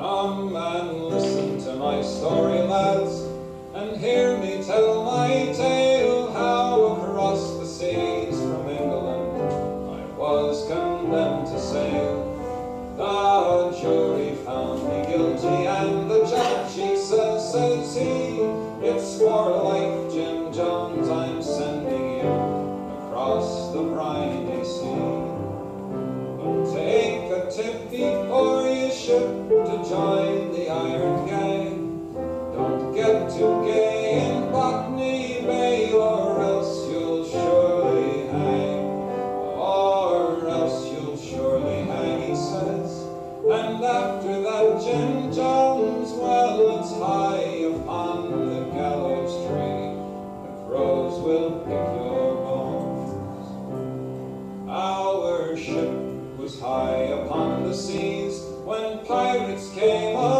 Come and listen to my story, lads, and hear me tell my tale how across the seas from England I was condemned to sail. The jury found me guilty, and the judge, he says, says he, it's for life, Jim Jones, I'm sending you across the briny sea. But take a tip before ship to join the Iron Gang. Don't get too gay in Botany Bay or else you'll surely hang. Or else you'll surely hang, he says. And after that, Jim Jones, well, it's high upon the gallows tree. The crows will pick your bones. Our ship was high upon the seas when pirates came up.